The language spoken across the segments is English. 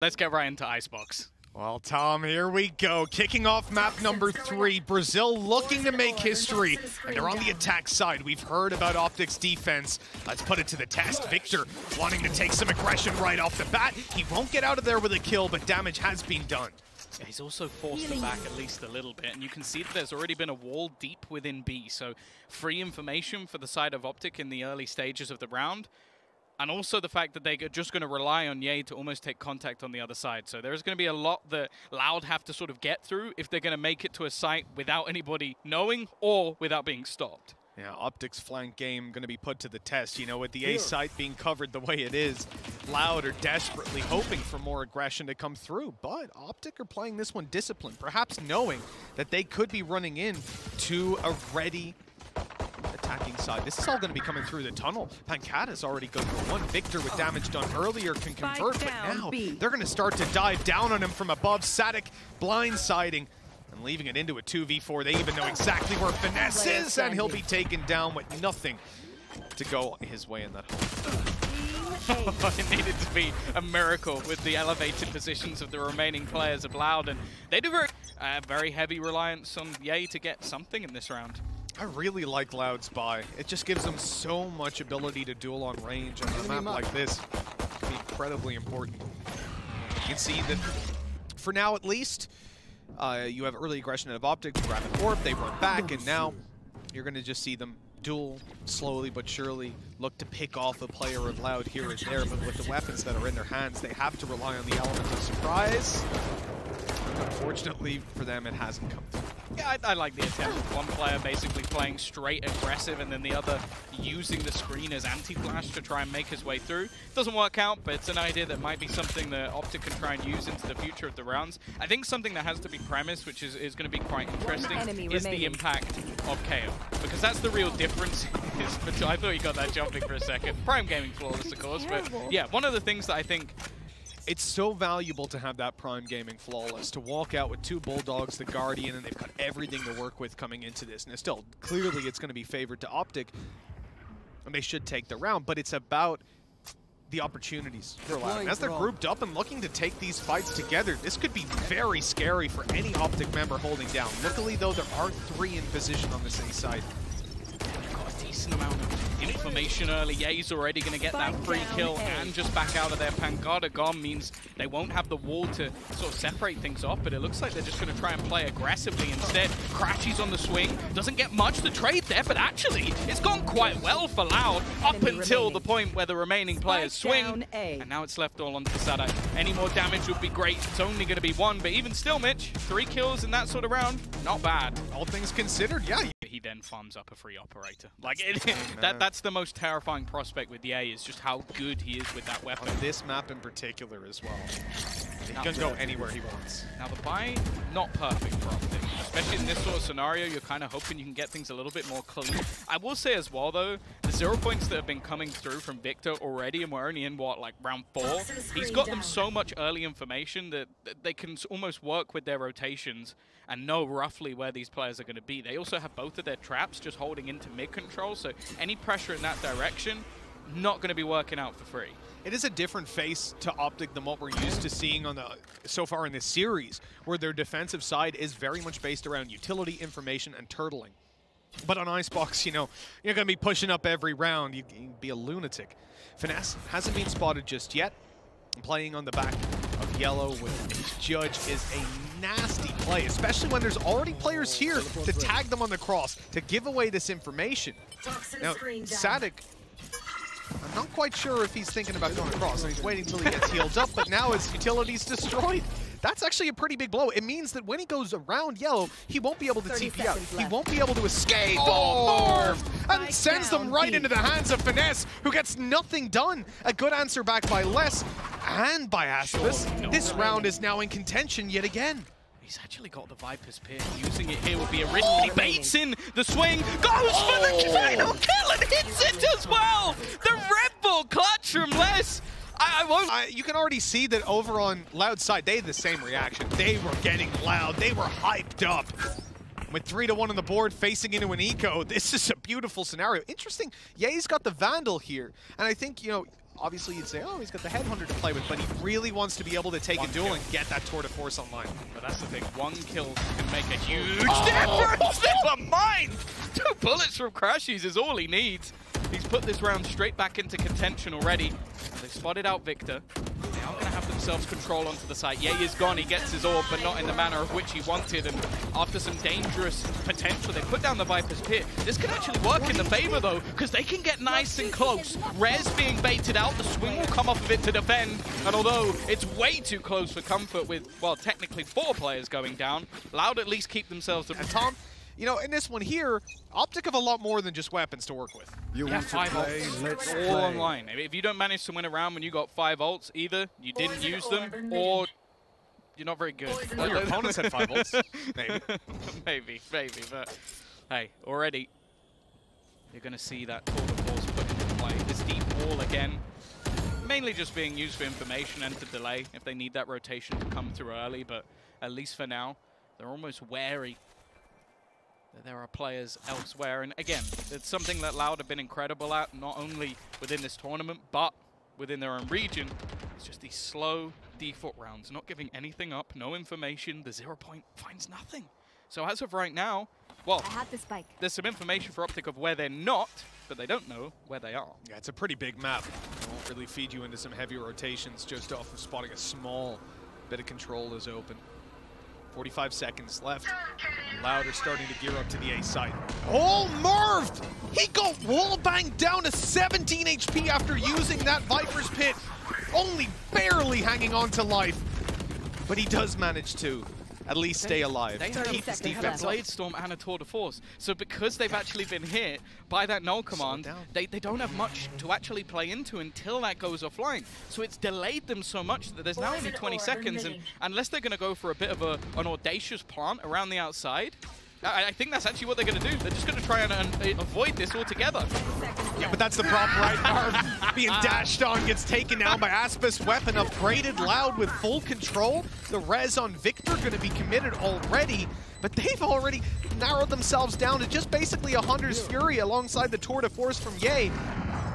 Let's get right into Icebox. Well, Tom, here we go. Kicking off map number three. Brazil looking to make history, and they're on the attack side. We've heard about Optic's defense. Let's put it to the test. Victor wanting to take some aggression right off the bat. He won't get out of there with a kill, but damage has been done. Yeah, he's also forced them back at least a little bit, and you can see that there's already been a wall deep within B, so free information for the side of Optic in the early stages of the round. And also the fact that they're just going to rely on Yay to almost take contact on the other side. So there's going to be a lot that Loud have to sort of get through if they're going to make it to a site without anybody knowing or without being stopped. Yeah, Optic's flank game going to be put to the test. You know, with the A site being covered the way it is, Loud are desperately hoping for more aggression to come through. But Optic are playing this one disciplined, perhaps knowing that they could be running in to a ready attacking side. This is all going to be coming through the tunnel. Pancada's already good for one. Victor with damage done earlier can convert, but now they're going to start to dive down on him from above. Saadhak blindsiding and leaving it into a 2v4. They even know exactly where Finesse is, and he'll be taken down with nothing to go his way in that hole. it needed to be a miracle with the elevated positions of the remaining players of Loudon. they do very, uh, very heavy reliance on Yay to get something in this round. I really like Loud's buy. It just gives them so much ability to duel on range on a map like this. Can be incredibly important. You can see that, for now at least, uh, you have early aggression of Optic, grab an orb, they run back, and now you're going to just see them duel slowly but surely, look to pick off a player of Loud here and there, but with the weapons that are in their hands, they have to rely on the element of surprise. Unfortunately for them, it hasn't come through. Yeah, I, I, like the attempt. One player basically playing straight aggressive and then the other using the screen as anti-flash to try and make his way through. Doesn't work out, but it's an idea that might be something that Optic can try and use into the future of the rounds. I think something that has to be premised, which is, is going to be quite interesting, is remaining. the impact of KO. Because that's the real difference. I thought you got that jumping for a second. Prime Gaming flawless, of course, but yeah, one of the things that I think it's so valuable to have that Prime Gaming Flawless, to walk out with two Bulldogs, the Guardian, and they've got everything to work with coming into this. And still, clearly it's going to be favored to Optic, and they should take the round, but it's about the opportunities for Loud. As they're grouped up and looking to take these fights together, this could be very scary for any Optic member holding down. Luckily, though, there are three in position on this A side decent amount of information early. Yay's already going to get that free kill and just back out of there. Pancada gone means they won't have the wall to sort of separate things off, but it looks like they're just going to try and play aggressively instead. Crashies on the swing, doesn't get much to trade there, but actually it's gone quite well for Loud up until remaining. the point where the remaining players swing, and now it's left all onto Saadhak. Any more damage would be great. It's only going to be one, but even still, Mitch, three kills in that sort of round, not bad. All things considered, yeah, he then farms up a free operator. Like it, that that's the most terrifying prospect with the A is just how good he is with that weapon. On this map in particular as well. He can go anywhere he wants. Now the buy, not perfect for Optic. Especially in this sort of scenario, you're kind of hoping you can get things a little bit more clean. I will say as well though, zero points that have been coming through from Victor already, and we're only in what, like round four? He's got them so much early information that they can almost work with their rotations and know roughly where these players are going to be. They also have both of their traps just holding into mid control, so any pressure in that direction, not going to be working out for free. It is a different face to Optic than what we're used to seeing on the so far in this series, where their defensive side is very much based around utility, information, and turtling. But on Icebox, you know, you're going to be pushing up every round. You, can be a lunatic. Finesse hasn't been spotted just yet. Playing on the back of yellow with Judge is a nasty play, especially when there's already players here to tag them on the cross, to give away this information. Now, Saadhak, I'm not quite sure if he's thinking about going across, he's waiting until he gets healed up, but now his utility's destroyed. That's actually a pretty big blow. It means that when he goes around yellow, he won't be able to TP out. Left. He won't be able to escape. Oh, oh And sends them right into the hands of Finesse, who gets nothing done. A good answer back by Less and by Aspas. Sure, no this round is now in contention yet again. He's actually got the Viper's Peer. Using it here would be a risk, oh, he baits in the swing, goes oh. for the oh. final kill and hits it as well! The Red Bull clutch from Less. I, I won't. I, you can already see that over on Loud side, they had the same reaction. They were getting loud. They were hyped up. With three to one on the board, facing into an eco, this is a beautiful scenario. Interesting. Yay's got the Vandal here, and I think you know obviously you'd say, oh, he's got the Headhunter to play with, but he really wants to be able to take One a duel kill. and get that Tour de Force online. But that's the thing, one kill can make a huge Oh. difference. Never mind! Two bullets from Crashies is all he needs. He's put this round straight back into contention already. They've spotted out Victor. Themselves control onto the site. Yay is gone, he gets his orb, but not in the manner of which he wanted. And after some dangerous potential, they put down the Viper's Pit. This can actually work in the favor, though, because they can get nice and close. Rez being baited out, the swing will come off of it to defend. And although it's way too close for comfort with, well, technically four players going down, Loud at least keep themselves... And Tom, you know, in this one here, Optic have a lot more than just weapons to work with. You Yeah, want to five play? ults. Let's all play. online. If you don't manage to win a round when you got five ults, either you didn't use them or you're not very good. Well, your opponents had five ults, maybe. maybe, maybe, but hey, already you're going to see that tour de force put into play. This deep wall again, mainly just being used for information and to delay if they need that rotation to come through early, but at least for now, they're almost wary that there are players elsewhere. And again, it's something that Loud have been incredible at, not only within this tournament, but within their own region. It's just these slow default rounds, not giving anything up, no information. The zero point finds nothing. So as of right now, well, I have the spike. there's some information for Optic of where they're not, but they don't know where they are. Yeah, it's a pretty big map. It won't really feed you into some heavy rotations just off of spotting a small bit of control is open. 45 seconds left. Loud are starting to gear up to the A side. Oh, Merv! He got wall banged down to 17 HP after using that Viper's Pit. Only barely hanging on to life. But he does manage to at least stay alive. They to have, keep this seconds they have defense. Blade Storm and a Tour de Force. So because they've actually been hit by that null command, they, they don't have much to actually play into until that goes offline. So it's delayed them so much that there's now only 20 seconds, and unless they're going to go for a bit of a, an audacious plant around the outside, I, I think that's actually what they're going to do. They're just going to try and, and uh, avoid this altogether. Yeah, but that's the problem, right? Marv being ah. dashed on, gets taken down by Aspas. Weapon upgraded, Loud with full control. The res on Victor going to be committed already, but they've already narrowed themselves down to just basically a Hunter's Fury alongside the Tour de Force from Yay.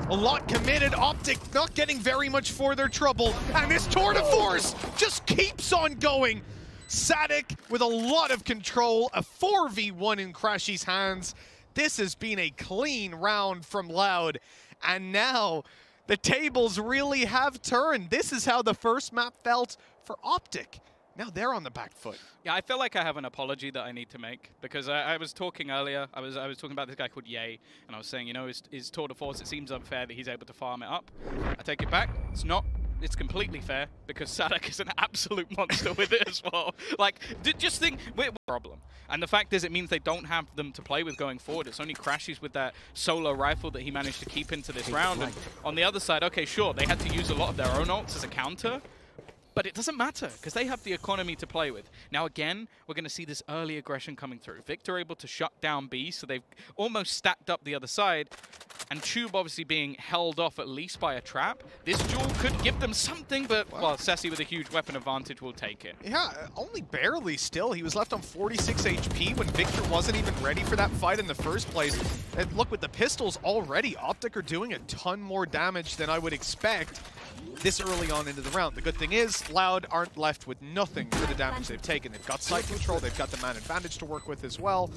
A lot committed, Optic not getting very much for their trouble, and this Tour de Force just keeps on going. Saadhak with a lot of control, a 4v1 in Crashies' hands. This has been a clean round from Loud, and now the tables really have turned. This is how the first map felt for Optic. Now they're on the back foot. Yeah, I feel like I have an apology that I need to make because I, I was talking earlier. I was I was talking about this guy called Yay, and I was saying, you know, his, his Tour de Force. It seems unfair that he's able to farm it up. I take it back. It's not. It's completely fair because Saadhak is an absolute monster with it as well. Like, d- just think, we're problem. And the fact is, it means they don't have them to play with going forward. It's only Crashies with that solo rifle that he managed to keep into this round. And on the other side, okay, sure, they had to use a lot of their own ults as a counter. But it doesn't matter, because they have the economy to play with. Now again, we're going to see this early aggression coming through. Victor able to shut down B, so they've almost stacked up the other side. And Tube obviously being held off at least by a trap. This duel could give them something, but, well, Sacy with a huge weapon advantage will take it. Yeah, only barely still. He was left on 46 HP when Victor wasn't even ready for that fight in the first place. And look, with the pistols already, Optic are doing a ton more damage than I would expect this early on into the round. The good thing is, Loud aren't left with nothing for the damage they've taken. They've got site control, they've got the man advantage to work with as well.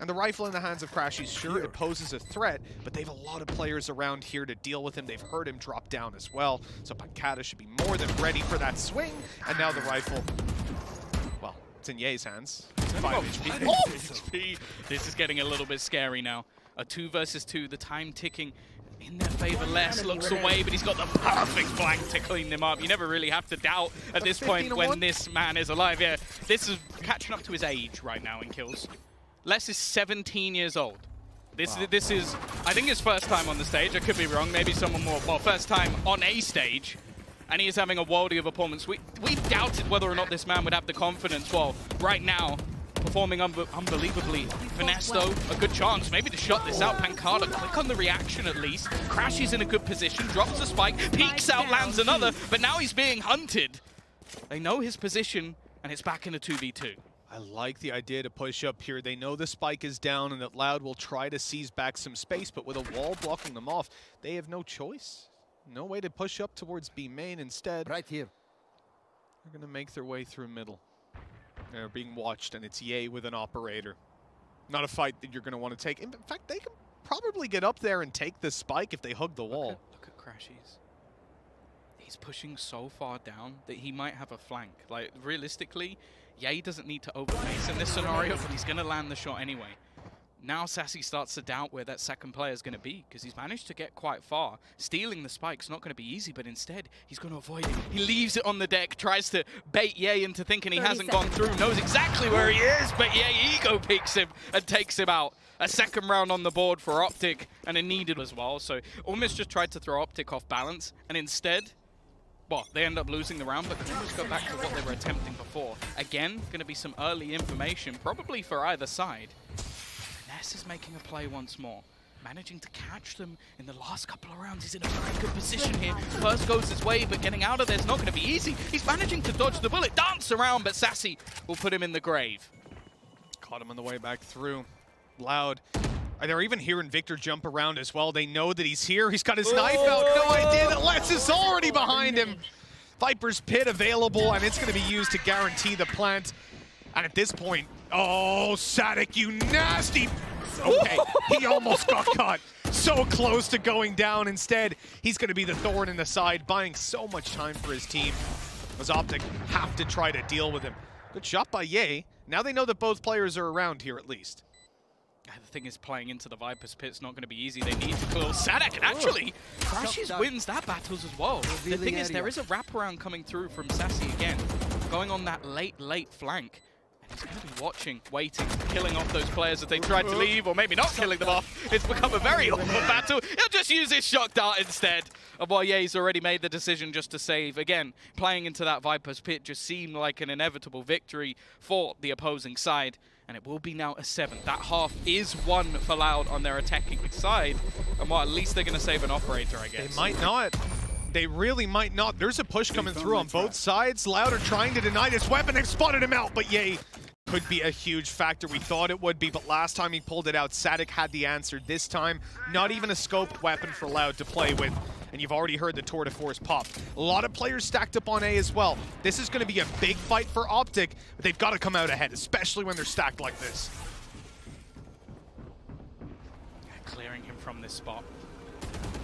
And the rifle in the hands of Crashies, sure, it poses a threat, but they have a lot of players around here to deal with him. They've heard him drop down as well. So Pancada should be more than ready for that swing. And now the rifle, well, it's in Yay's hands. It's 5 HP. Oh! HP. This is getting a little bit scary now. A two versus two, the time ticking in their favor. Less looks away, but he's got the perfect flank to clean them up. You never really have to doubt at this point 15 when this man is alive. Yeah, this is catching up to his age right now in kills. Less is 17 years old. This this is I think his first time on the stage. I could be wrong. Maybe someone more. Well, first time on a stage. And he is having a worldie of opponents. We, we doubted whether or not this man would have the confidence. Well, right now, performing unbe unbelievably. Finesse, though, a good chance maybe to shut this out. Pancada, quick on the reaction at least. Crash Crashies in a good position, drops a spike, peeks out, lands another, but now he's being hunted. They know his position, and it's back in a 2v2. I like the idea to push up here. They know the spike is down and that Loud will try to seize back some space, but with a wall blocking them off, they have no choice. No way to push up towards B main. Instead, Right here. they're going to make their way through middle. They're being watched, and it's Yay with an operator. Not a fight that you're going to want to take. In fact, they can probably get up there and take the spike if they hug the wall. Look at, look at Crashies. He's pushing so far down that he might have a flank. Like, realistically, Yay doesn't need to overpace in this scenario, but he's going to land the shot anyway. Now Sacy starts to doubt where that second player is going to be because he's managed to get quite far. Stealing the spike's not going to be easy, but instead he's going to avoid it. He leaves it on the deck, tries to bait Yay into thinking he hasn't gone through, knows exactly where he is, but Yay ego peeks him and takes him out. A second round on the board for Optic and a needed as well. So almost just tried to throw Optic off balance and instead well, they end up losing the round, but can almost go back to what they were attempting before. Again, going to be some early information, probably for either side. Ness is making a play once more. Managing to catch them in the last couple of rounds. He's in a very good position here. First goes his way, but getting out of there is not going to be easy. He's managing to dodge the bullet, dance around, but Sacy will put him in the grave. Caught him on the way back through. Loud. They're even hearing Victor jump around as well. They know that he's here. He's got his oh, knife out. No oh, idea that oh. Let's is already behind him. Viper's Pit available, and it's going to be used to guarantee the plant. And at this point, oh, Saadhak, you nasty. Okay, he almost got caught. So close to going down. Instead, he's going to be the thorn in the side, buying so much time for his team. As Optic have to try to deal with him. Good shot by Yay. Now they know that both players are around here at least. The thing is, playing into the Viper's Pit's not going to be easy. They need to kill Saadhak, and actually, Crashies wins that battles as well. The thing is, there is a wraparound coming through from Sacy again, going on that late, late flank. And he's going to be watching, waiting, killing off those players as they tried to leave, or maybe not killing them off. It's become a very awkward battle. He'll just use his shock dart instead. Of while Yay's already made the decision just to save. Again, playing into that Viper's Pit just seemed like an inevitable victory for the opposing side. And it will be now a 7. That half is one for Loud on their attacking side. And well, at least they're going to save an operator, I guess. They might not. They really might not. There's a push coming through on both sides. Louder trying to deny this weapon. They've spotted him out, but Yay could be a huge factor. We thought it would be, but last time he pulled it out, Saadhak had the answer. This time, not even a scoped weapon for Loud to play with. And you've already heard the Tour de Force pop. A lot of players stacked up on A as well. This is going to be a big fight for Optic, but they've got to come out ahead, especially when they're stacked like this. Clearing him from this spot.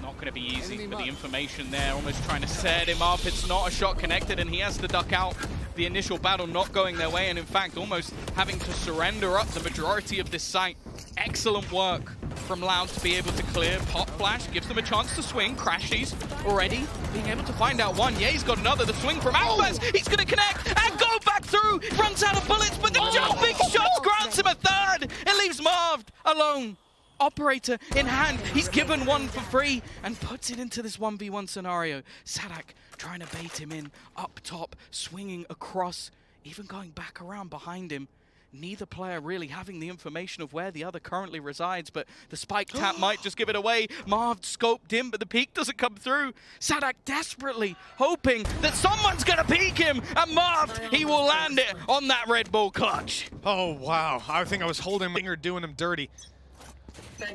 Not going to be easy, Enemy but the information there, almost trying to set him up. It's not a shot connected, and he has to duck out. The initial battle not going their way, and in fact, almost having to surrender up the majority of this site. Excellent work from Loud to be able to clear. Pop Flash gives them a chance to swing. Crashies already being able to find out one. Yay's got another. The swing from Alves. Oh. He's going to connect and go back through. Runs out of bullets, but the oh. jumping shots grants him a third. It leaves Marv alone operator in hand. He's given one for free and puts it into this 1v1 scenario. Saadhak trying to bait him in up top, swinging across, even going back around behind him. Neither player really having the information of where the other currently resides, but the spike tap might just give it away. Marv scoped him, but the peek doesn't come through. Saadhak desperately hoping that someone's gonna peek him, and Marv, he will land it on that Red Bull clutch. Oh, wow. I think I was holding my finger doing him dirty.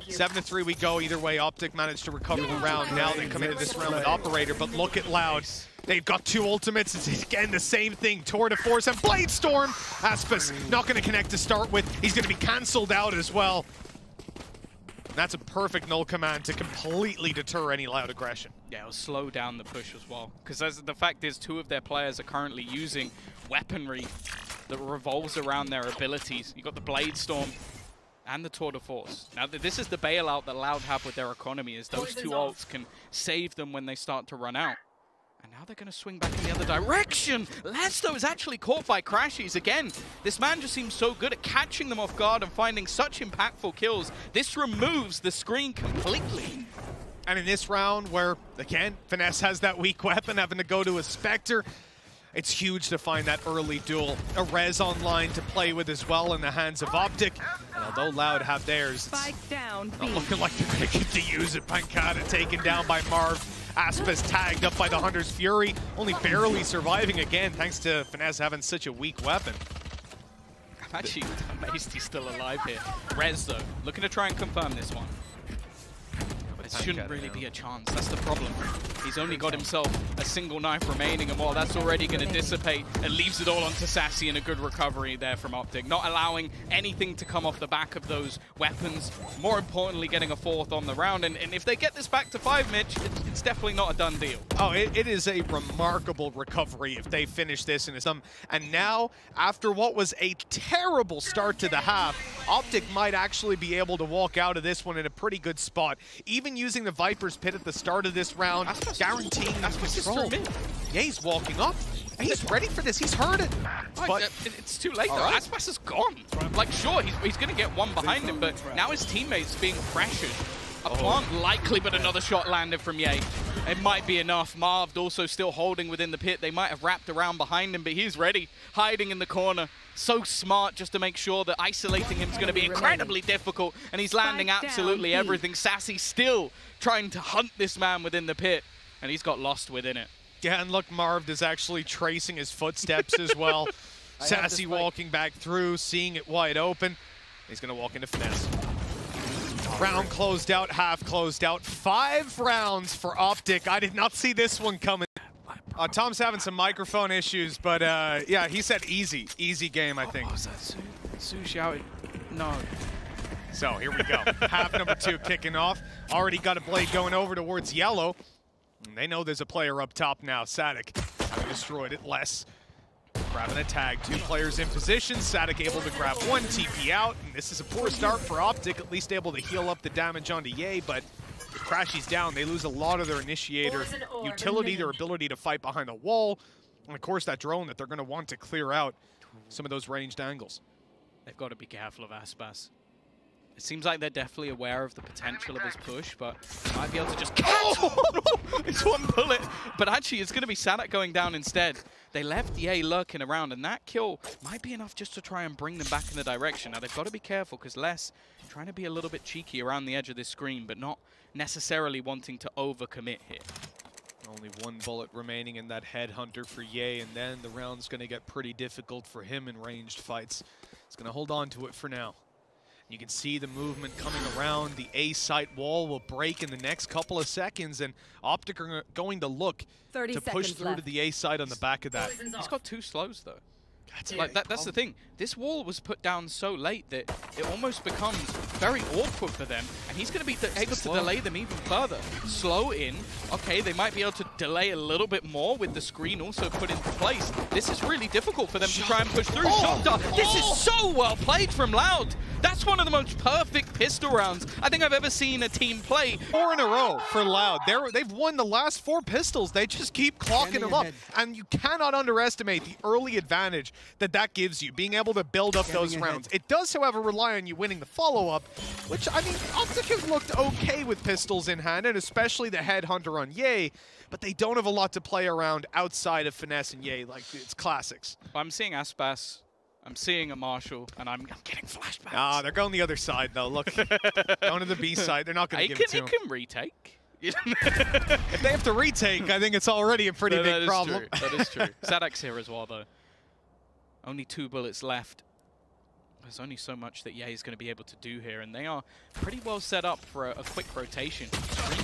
Seven to three we go. Either way, Optic managed to recover the round. Now they come into this round with Operator, but look at Loud. They've got two ultimates. It's again the same thing. Tour de Force and Blade Storm. Aspas not going to connect to start with. He's going to be cancelled out as well. That's a perfect null command to completely deter any Loud aggression. Yeah, it'll slow down the push as well. Because the fact is, two of their players are currently using weaponry that revolves around their abilities. You've got the Blade Storm and the Tour de Force. Now, th- this is the bailout that Loud have with their economy, is those two ults can save them when they start to run out. And now they're going to swing back in the other direction. Lesto is actually caught by Crashies again. This man just seems so good at catching them off guard and finding such impactful kills. This removes the screen completely. And in this round, where, again, Finesse has that weak weapon, having to go to a Spectre, it's huge to find that early duel. A Res online to play with as well in the hands of Optic. And although Loud have theirs, it's Spike down not B. looking like they're going to get to use it. Pancada taken down by Marv. Aspas tagged up by the Hunter's Fury, only barely surviving again thanks to Finesse having such a weak weapon. I'm actually amazed he's still alive here. Rez, though, looking to try and confirm this one. But This shouldn't really be a chance. That's the problem. He's only got himself a single knife remaining, and while that's already going to dissipate, it leaves it all onto Sacy and a good recovery there from Optic. Not allowing anything to come off the back of those weapons. More importantly, getting a fourth on the round. And, and if they get this back to five, Mitch, it's, it's definitely not a done deal. Oh, it, it is a remarkable recovery if they finish this in some. Um, and now, after what was a terrible start to the half, Optic might actually be able to walk out of this one in a pretty good spot. Even using the Viper's Pit at the start of this round, guaranteeing is control. Yeah, he's walking up. He's ready for this. He's heard it. But uh, it's too late though. Right. Aspas is gone. Like sure, he's, he's going to get one behind him, but now his teammates being pressured. A Oh. plant likely, but another shot landed from Yay. It might be enough. Marved also still holding within the pit. They might have wrapped around behind him, but he's ready, hiding in the corner. So smart just to make sure that isolating him is going to be incredibly difficult, and he's landing absolutely everything. Sacy still trying to hunt this man within the pit, and he's got lost within it. Yeah, and look, Marv is actually tracing his footsteps as well. Sacy walking back through, seeing it wide open. He's going to walk into finesse. Round closed out, half closed out. Five rounds for Optic. I did not see this one coming. Uh, Tom's having some microphone issues, but uh, yeah, he said easy. Easy game, I think. Oh, is that Sue? Sue shouted, no. So here we go. Half number two kicking off. Already got a blade going over towards yellow. And they know there's a player up top now. Saadhak having destroyed it. Less grabbing a tag. Two players in position. Saadhak able to grab one TP out. And this is a poor start for Optic. At least able to heal up the damage onto Yay. But with Crashies down, they lose a lot of their initiator utility, their ability to fight behind the wall. And of course that drone that they're going to want to clear out some of those ranged angles. They've got to be careful of Aspas. It seems like they're definitely aware of the potential of his push, but might be able to just catch oh! It's one bullet. But actually, it's going to be Saadhak going down instead. They left Yay lurking around, and that kill might be enough just to try and bring them back in the direction. Now, they've got to be careful, because Less trying to be a little bit cheeky around the edge of this screen, but not necessarily wanting to overcommit here. Only one bullet remaining in that headhunter for Yay, and then the round's going to get pretty difficult for him in ranged fights. He's going to hold on to it for now. You can see the movement coming around. The A site wall will break in the next couple of seconds, and Optic are going to look to push seconds through to the A site on the back of that. He's got two slows, though. That's Like that, that's the thing. This wall was put down so late that it almost becomes very awkward for them, and he's going to be th- able to delay them even further. Slow in. Okay, they might be able to delay a little bit more with the screen also put into place. This is really difficult for them to try and push through. Oh! Shock dart. This Oh! is so well played from Loud. That's one of the most perfect pistol rounds I think I've ever seen a team play. Four in a row for Loud. They're, they've won the last four pistols. They just keep clocking Scanning them up. And you cannot underestimate the early advantage that that gives you, being able to build up those Scanning ahead. rounds. It does, however, rely on you winning the follow-up, which, I mean, Optic has looked okay with pistols in hand, and especially the Headhunter on Yay, but they don't have a lot to play around outside of Finesse and Yay, like it's classics. I'm seeing Aspas. I'm seeing a Marshal, and I'm, I'm getting flashbacks. Ah, they're going the other side, though. Look, going to the B side. They're not going to It give can, it to him. can retake. If they have to retake, I think it's already a pretty No, big is problem. True. That is true. Saadhak's here as well, though. Only two bullets left. There's only so much that Yay is going to be able to do here, and they are pretty well set up for a, a quick rotation.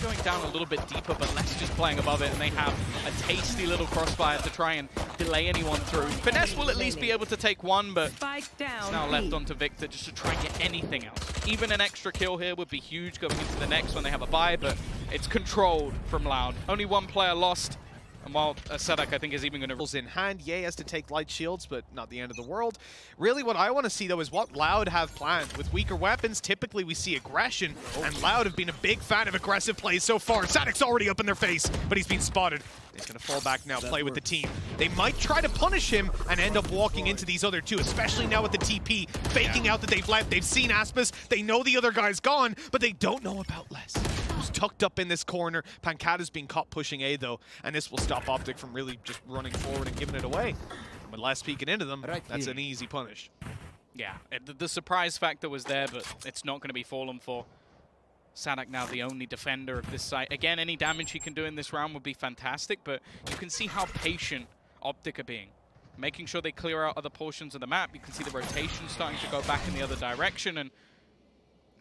Going down a little bit deeper, but Less just playing above it, and they have a tasty little crossfire to try and delay anyone through. Finesse will at least be able to take one, but it's now left onto Victor just to try and get anything else. Even an extra kill here would be huge going into the next when they have a buy, but it's controlled from Loud. Only one player lost, and while Saadhak, I think, is even going to... In hand. Yay has to take light shields, but not the end of the world. Really, what I want to see, though, is what Loud have planned. With weaker weapons, typically we see aggression, and Loud have been a big fan of aggressive plays so far. Saadhak's already up in their face, but he's been spotted. He's going to fall back now, play with the team. They might try to punish him and end up walking into these other two, especially now with the TP, faking out that they've left. They've seen Aspas, they know the other guy's gone, but they don't know about Less. Who's tucked up in this corner. Pancada's being caught pushing A, though, and this will stop Optic from really just running forward and giving it away. With last peeking into them, Right that's here. an easy punish. Yeah, it, the, the surprise factor was there, but it's not going to be fallen for. Saadhak now the only defender of this site. Again, any damage he can do in this round would be fantastic, but you can see how patient Optic are being. Making sure they clear out other portions of the map. You can see the rotation starting to go back in the other direction, and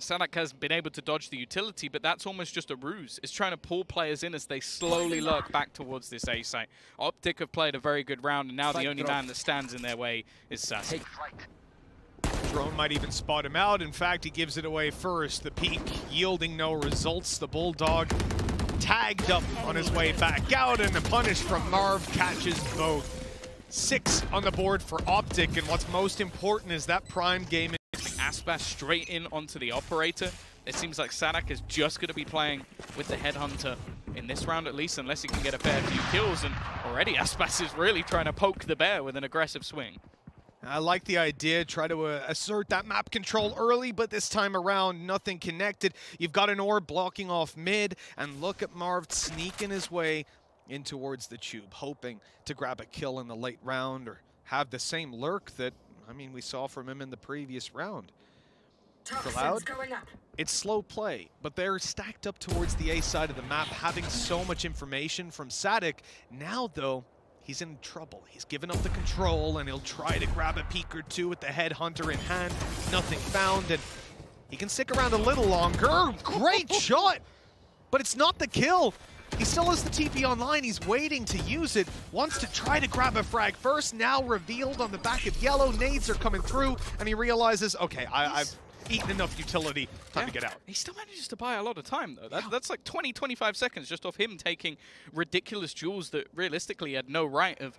Saadhak has been able to dodge the utility, but that's almost just a ruse. It's trying to pull players in as they slowly lurk back towards this A site. Optic have played a very good round, and now the only man that stands in their way is Sacy. Drone might even spot him out. In fact, he gives it away first. The peak yielding no results. The Bulldog tagged up on his way back out, and the punish from Marv catches both. Six on the board for Optic, and what's most important is that prime game. Aspas straight in onto the operator. It seems like Saadhak is just going to be playing with the Headhunter in this round at least, unless he can get a fair few kills. And already Aspas is really trying to poke the bear with an aggressive swing. I like the idea, try to uh, assert that map control early, but this time around, nothing connected. You've got an orb blocking off mid, and look at Marv sneaking his way in towards the tube, hoping to grab a kill in the late round or have the same lurk that, I mean, we saw from him in the previous round. Loud, it's slow play, but they're stacked up towards the A side of the map, having so much information from Saadhak. Now, though, he's in trouble. He's given up the control, and he'll try to grab a peek or two with the headhunter in hand. Nothing found, and he can stick around a little longer. Great shot! But it's not the kill. He still has the TP online. He's waiting to use it. Wants to try to grab a frag first. Now revealed on the back of yellow. Nades are coming through, and he realizes, okay, I, have eaten enough utility. Time yeah. to get out. He still manages to buy a lot of time, though. That, yeah. That's like 20, 25 seconds just off him taking ridiculous duels that realistically had no right of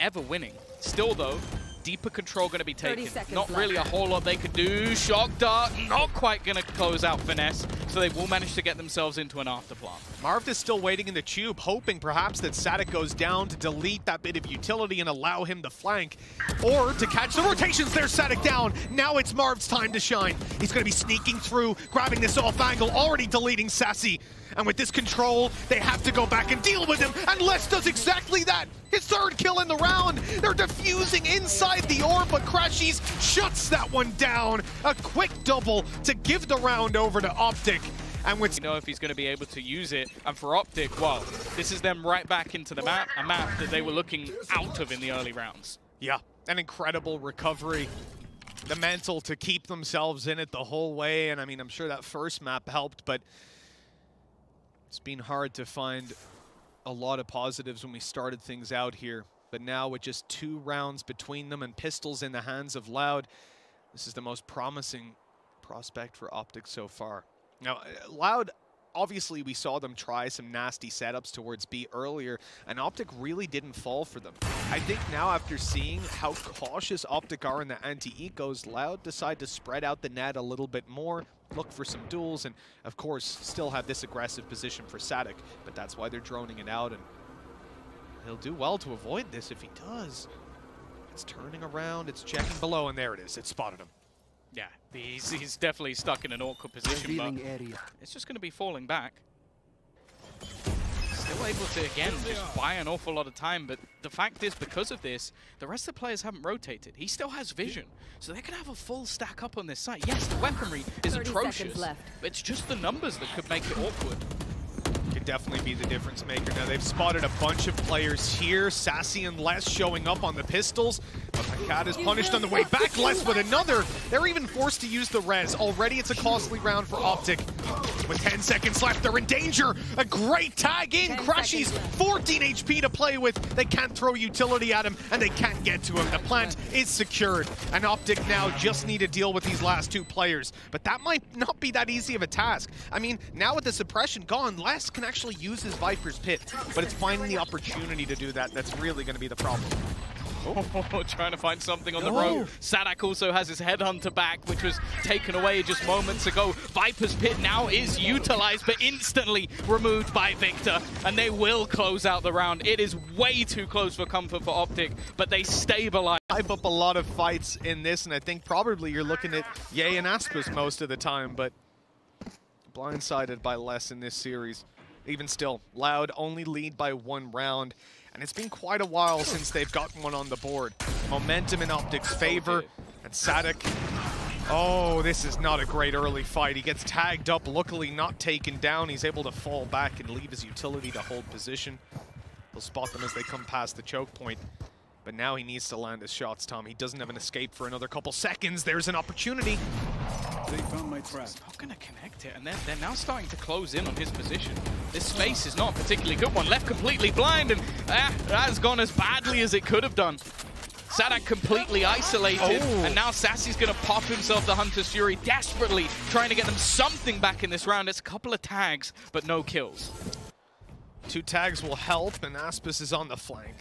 ever winning. Still, though, deeper control going to be taken. Not left. really a whole lot they could do. Shock Dart not quite going to close out Finesse, so they will manage to get themselves into an afterplant. Marv is still waiting in the tube, hoping perhaps that Saadhak goes down to delete that bit of utility and allow him to flank, or to catch the rotations. There's Saadhak down. Now it's Marv's time to shine. He's going to be sneaking through, grabbing this off angle, already deleting Sassy. And with this control, they have to go back and deal with him, and Less does exactly that! His third kill in the round! They're defusing inside the orb, but Crashies shuts that one down! A quick double to give the round over to Optic. And with you know if he's going to be able to use it. And for Optic, well, this is them right back into the map, a map that they were looking out of in the early rounds. Yeah, an incredible recovery. The mental to keep themselves in it the whole way, and I mean, I'm sure that first map helped, but it's been hard to find a lot of positives when we started things out here. But now with just two rounds between them and pistols in the hands of Loud, this is the most promising prospect for Optic so far. Now, uh, Loud obviously we saw them try some nasty setups towards B earlier, and Optic really didn't fall for them. I think now after seeing how cautious Optic are in the anti-ecos, Loud decide to spread out the net a little bit more, look for some duels, and of course still have this aggressive position for Saadhak, but that's why they're droning it out, and he'll do well to avoid this if he does. It's turning around, it's checking below, and there it is. It spotted him. Yeah, he's, he's definitely stuck in an awkward position, but area. it's just going to be falling back. Still able to, again, just buy an awful lot of time, but the fact is, because of this, the rest of the players haven't rotated. He still has vision, so they can have a full stack up on this site. Yes, the weaponry is atrocious, but it's just the numbers that could make it awkward could definitely be the difference maker. Now, they've spotted a bunch of players here. Sacy and Less showing up on the pistols. But Cat is punished on the way back. Less with another. They're even forced to use the res. Already it's a costly round for Optic. With 10 seconds left, they're in danger. A great tag in. Crashies 14 HP to play with. They can't throw utility at him, and they can't get to him. The plant is secured, and Optic now just need to deal with these last two players. But that might not be that easy of a task. I mean, now with the suppression gone, Less can actually use his Viper's Pit, but it's finding the opportunity to do that that's really going to be the problem. Oh, trying to find something on the road. Saadhak also has his headhunter back, which was taken away just moments ago. Viper's Pit now is utilized, but instantly removed by Victor, and they will close out the round. It is way too close for comfort for Optic, but they stabilize. Hype up a lot of fights in this, and I think probably you're looking at Yay and Aspas most of the time, but blindsided by Less in this series. Even still, Loud only lead by one round, and it's been quite a while since they've gotten one on the board. Momentum in Optic's favor, and Saadhak, oh, this is not a great early fight. He gets tagged up, luckily not taken down. He's able to fall back and leave his utility to hold position. He'll spot them as they come past the choke point. But now he needs to land his shots, Tom. He doesn't have an escape for another couple seconds. There's an opportunity. They found my trap. He's not going to connect it, and they're, they're now starting to close in on his position. This space is not a particularly good one. Left completely blind, and ah, that has gone as badly as it could have done. Saadhak completely isolated, Oh. and now Sacy's going to pop himself the Hunter's Fury, desperately trying to get them something back in this round. It's a couple of tags, but no kills. Two tags will help, and Aspas is on the flank.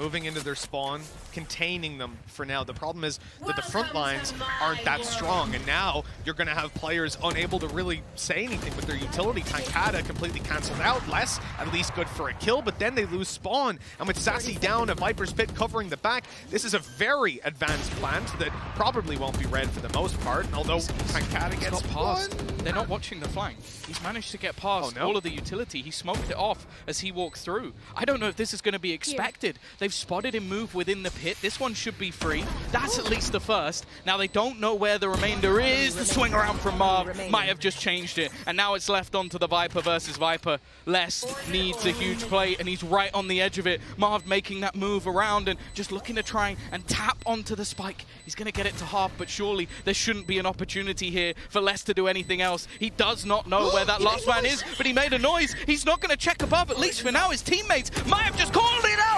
Moving into their spawn, containing them for now. The problem is that the front lines aren't that strong, and now you're going to have players unable to really say anything with their utility. Pancada completely cancelled out. Less, at least good for a kill, but then they lose spawn. And with Sacy down, a Viper's Pit covering the back, this is a very advanced plant that probably won't be red for the most part. And although Pancada gets got past. one, They're not watching the flank. He's managed to get past Oh, no. all of the utility. He smoked it off as he walked through. I don't know if this is going to be expected. They've spotted him move within the pit. This one should be free. That's at least the first. Now they don't know where the remainder is. The swing around from Marv might have just changed it. And now it's left onto the Viper versus Viper. Less needs a huge play and he's right on the edge of it. Marv making that move around and just looking to try and tap onto the spike. He's going to get it to half, but surely there shouldn't be an opportunity here for Less to do anything else. He does not know where that last man is, but he made a noise. He's not going to check above, at least for now. His teammates might have just called it out.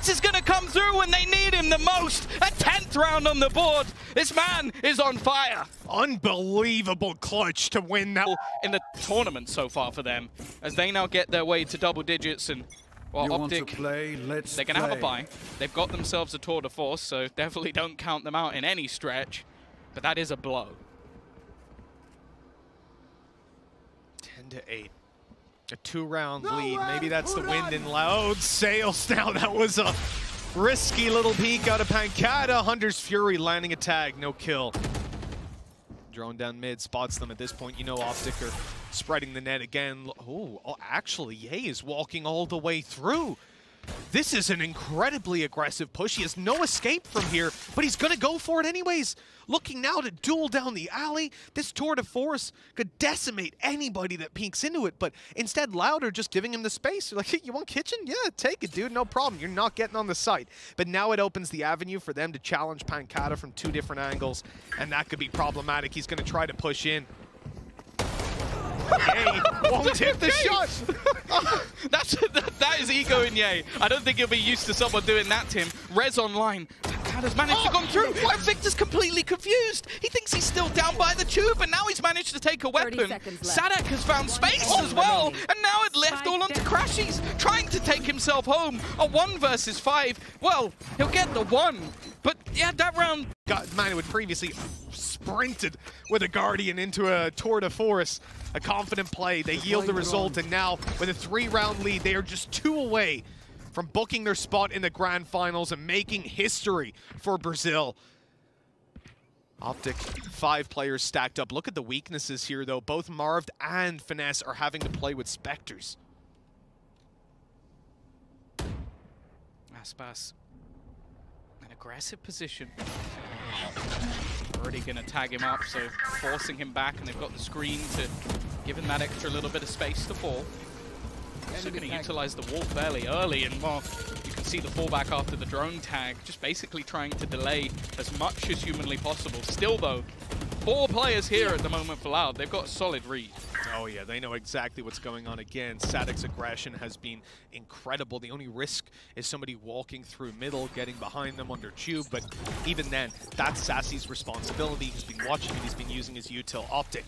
And is going to come through when they need him the most. A 10th round on the board. This man is on fire. unbelievable clutch to win that. In the tournament so far for them, as they now get their way to double digits and well, You want to Optic play? Let's They're going to have a play. buy. They've got themselves a tour de force, so definitely don't count them out in any stretch. But that is a blow. 10 to 8. A two round lead. Maybe that's the wind in loud sails now. That was a risky little peek out of Pancada. Hunter's Fury landing a tag, no kill. Drone down mid, spots them at this point. You know Optic are spreading the net again. Oh, oh, actually, Yay is walking all the way through. This is an incredibly aggressive push. He has no escape from here, but he's going to go for it anyways. Looking now to duel down the alley. This tour de force could decimate anybody that peeks into it, but instead Louder just giving him the space. They're like, hey, you want kitchen? Yeah, take it, dude. No problem. You're not getting on the site. But now it opens the avenue for them to challenge Pancada from two different angles, and that could be problematic. He's going to try to push in. Hey, won't hit the shot. That's that, that is ego in Yay. I don't think he'll be used to someone doing that to him. Res online. has managed to come through, and Victor's completely confused. He thinks he's still down by the tube, and now he's managed to take a weapon. Saadhak has found space One as well, remaining. and now it left all onto Crashies, trying to take himself home. A one versus five. Well, he'll get the one, but yeah, that round got man who had previously sprinted with a Guardian into a tour de force. A confident play. They yield the result, and now with a three-round lead, they are just two away from booking their spot in the grand finals and making history for Brazil. Optic, five players stacked up. Look at the weaknesses here, though. Both Marved and Finesse are having to play with Spectres. Aspas. An aggressive position. Already going to tag him up, so forcing him back, and they've got the screen to give him that extra little bit of space to fall. Also going to utilize the wall fairly early, and well, you can see the fallback after the drone tag, just basically trying to delay as much as humanly possible. Still though, four players here at the moment for Loud. They've got a solid read. Oh yeah, they know exactly what's going on again. Saadhak's aggression has been incredible. The only risk is somebody walking through middle, getting behind them under tube, but even then, that's Sacy's responsibility. He's been watching it, he's been using his util optic,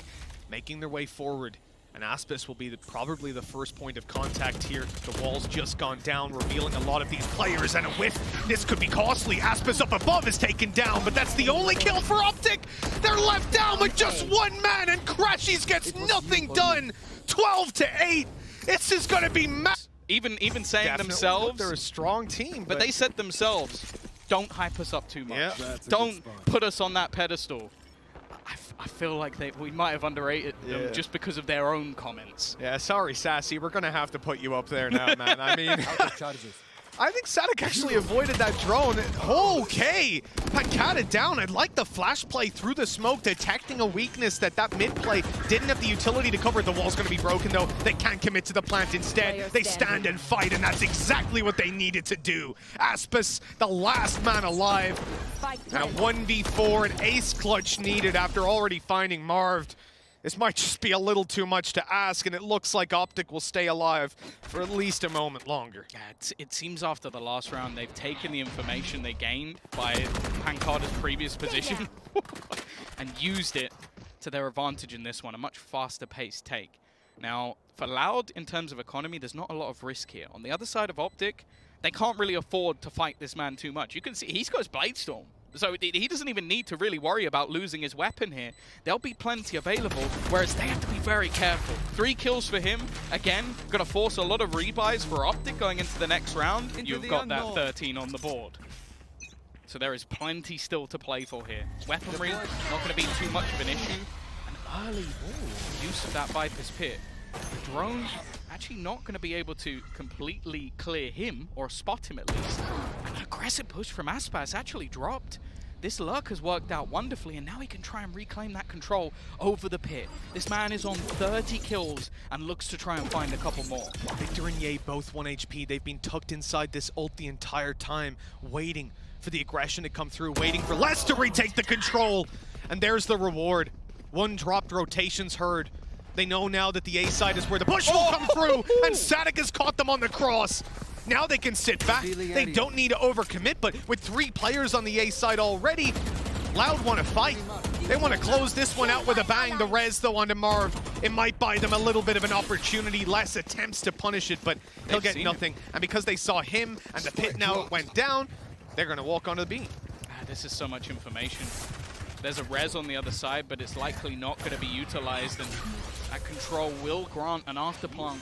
making their way forward. And Aspas will be the, probably the first point of contact here. The wall's just gone down, revealing a lot of these players, and a whiff. This could be costly. Aspas up above is taken down, but that's the only kill for Optic. They're left down with just one man, and Crashies gets nothing done. 12 to 8. This is going to be ma- Even even saying Definitely. themselves, They're a strong team, But they said themselves, don't hype us up too much. Yeah. That's a good Don't put us on that pedestal. I, f- I feel like they we might have underrated Yeah. them just because of their own comments. Yeah, sorry, Sacy. We're going to have to put you up there now, man. I mean, charges. I think Saadhak actually avoided that drone. Okay, Pancada down. I like the flash play through the smoke, detecting a weakness that that mid play didn't have the utility to cover. The wall's going to be broken, though. They can't commit to the plant. Instead, they stand and fight, and that's exactly what they needed to do. Aspas, the last man alive, And a 1v4, an ace clutch needed after already finding Marved. This might just be a little too much to ask, and it looks like Optic will stay alive for at least a moment longer. Yeah, it's, it seems after the last round, they've taken the information they gained by Pancada's previous position and used it to their advantage in this one, a much faster paced take. Now, for Loud, in terms of economy, there's not a lot of risk here. On the other side of Optic, they can't really afford to fight this man too much. You can see he's got his Bladestorm. So he doesn't even need to really worry about losing his weapon here. There'll be plenty available, whereas they have to be very careful. Three kills for him. Again, going to force a lot of rebuys for Optic going into the next round. Into You've got unknown. that 13 on the board. So there is plenty still to play for here. Weaponry, not going to be too much of an issue. An early ooh, use of that Viper's Pit. The drone actually not going to be able to completely clear him, or spot him at least. Aggressive push from Aspas actually dropped. This Lurk has worked out wonderfully, and now he can try and reclaim that control over the pit. This man is on 30 kills and looks to try and find a couple more. Victor and Yay both 1 HP. They've been tucked inside this ult the entire time, waiting for the aggression to come through, waiting for Less to retake the control. And there's the reward. One dropped rotations heard. They know now that the A side is where the push will oh! come through, and Saadhak has caught them on the cross. Now they can sit back. They don't need to overcommit, but with three players on the A side already, Loud want to fight. They want to close this one out with a bang. The res, though, onto Marv. It might buy them a little bit of an opportunity, Less attempts to punish it, but he'll get nothing. It. And because they saw him and the pit now went down, they're going to walk onto the beam. Ah, this is so much information. There's a res on the other side, but it's likely not going to be utilized, and that control will grant an afterplant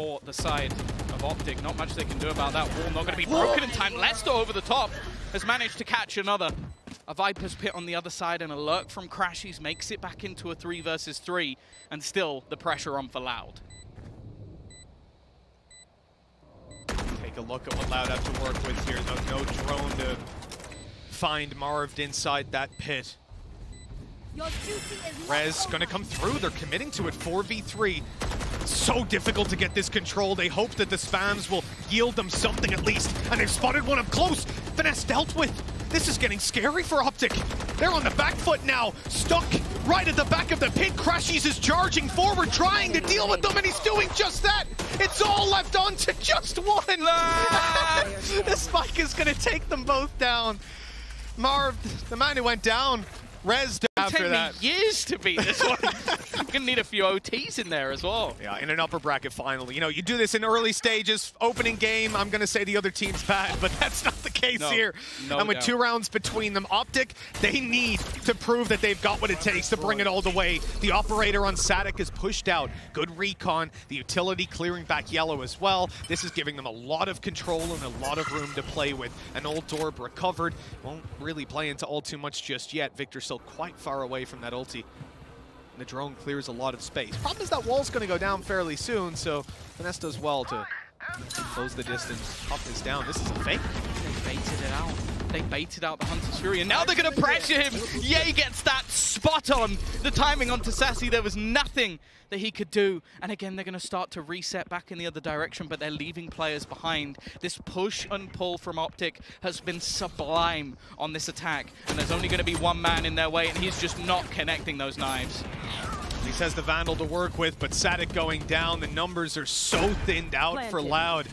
for the side of Optic. Not much they can do about that. Wall not going to be broken in time. Lester over the top has managed to catch another. A Viper's Pit on the other side and a lurk from Crashies makes it back into a three versus three, and still the pressure on for Loud. Take a look at what Loud have to work with here, though. No drone to find Marved inside that pit. Rez gonna come through. They're committing to it. 4v3. So difficult to get this control. They hope that the spams will yield them something at least. And they've spotted one up close. Finesse dealt with. This is getting scary for Optic. They're on the back foot now. Stuck right at the back of the pit. Crashies is charging forward, trying to deal with them, and he's doing just that. It's all left on to just one. the spike is going to take them both down. Marv, the man who went down, Res after take that. me years to beat this one. I'm gonna need a few OTs in there as well. Yeah, in an upper bracket finally. You know, you do this in early stages, opening game. I'm gonna say the other team's bad, but that's not the case no, here. No and with doubt. two rounds between them, Optic, they need to prove that they've got what it takes to bring it all the way. The operator on Saadhak is pushed out. Good recon. The utility clearing back yellow as well. This is giving them a lot of control and a lot of room to play with. An ult orb recovered. Won't really play into all too much just yet. Victor still quite far away from that ulti. The drone clears a lot of space. Problem is that wall's going to go down fairly soon, so Finesse does well to close the distance. Pop is down. This is a fake. They baited it out. They baited out the Hunter's Fury, and now they're going to pressure him. Yay gets that spot on. The timing onto Sacy, there was nothing that he could do. And again, they're going to start to reset back in the other direction, but they're leaving players behind. This push and pull from Optic has been sublime on this attack, and there's only going to be one man in their way, and he's just not connecting those knives. He says the Vandal to work with, but Saadhak going down. The numbers are so thinned out Planted. for Loud.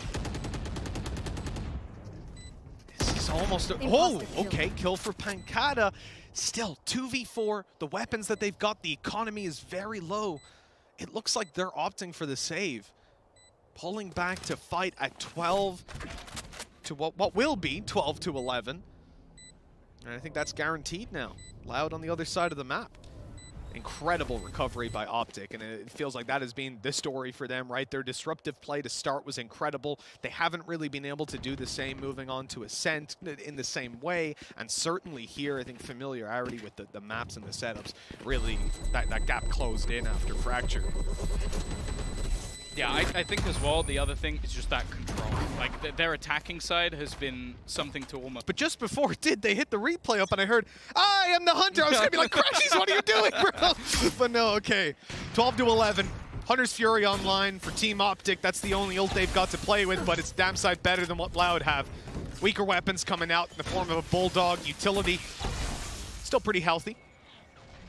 This is almost a... Oh, okay, kill for Pancada. Still, 2v4, the weapons that they've got, the economy is very low. It looks like they're opting for the save. Pulling back to fight at 12 to what, what will be 12 to 11. And I think that's guaranteed now. Loud on the other side of the map incredible recovery by Optic, and it feels like that has been the story for them, right? Their disruptive play to start was incredible. They haven't really been able to do the same moving on to Ascent in the same way, and certainly here, I think familiarity with the, the maps and the setups, really, that, that gap closed in after Fracture. Yeah, I, I, think as well, the other thing is just that control. Like, th their attacking side has been something to almost... But just before it did, they hit the replay up and I heard, I am the hunter. I was going to be like, Crashies, what are you doing, bro? but no, okay. 12 to 11. Hunter's Fury online for Team Optic. That's the only ult they've got to play with, but it's damn sight better than what Loud have. Weaker weapons coming out in the form of a Bulldog utility. Still pretty healthy.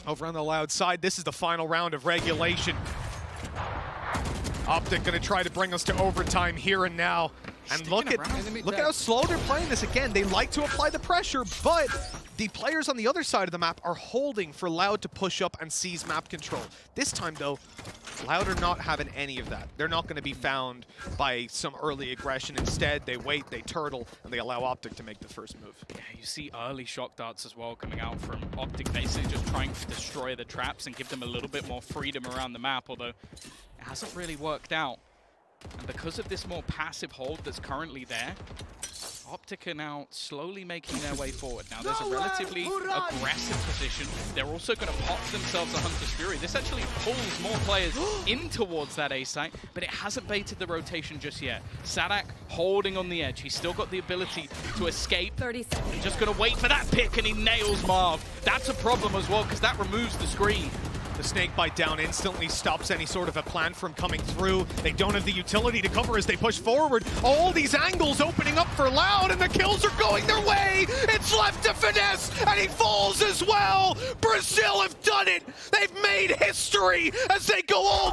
Over on the loud side, this is the final round of regulation. Optic going to try to bring us to overtime here and now. And Sticking look at look at how slow they're playing this again. They like to apply the pressure, but the players on the other side of the map are holding for Loud to push up and seize map control. This time, though, Loud are not having any of that. They're not going to be found by some early aggression. Instead, they wait, they turtle, and they allow Optic to make the first move. Yeah, you see early shock darts as well coming out from Optic, basically just trying to destroy the traps and give them a little bit more freedom around the map, although it hasn't really worked out. And because of this more passive hold that's currently there, Optica now slowly making their way forward. Now there's a relatively aggressive position. They're also going to pop themselves a Hunter's Fury. This actually pulls more players in towards that A site, but it hasn't baited the rotation just yet. Saadhak holding on the edge. He's still got the ability to escape. 30 seconds. He's just going to wait for that pick and he nails Marv. That's a problem as well because that removes the screen. The snake bite down instantly stops any sort of a plan from coming through. They don't have the utility to cover as they push forward. All these angles opening up for Loud, and the kills are going their way. It's left to Finesse, and he falls as well. Brazil have done it. They've made history as they go all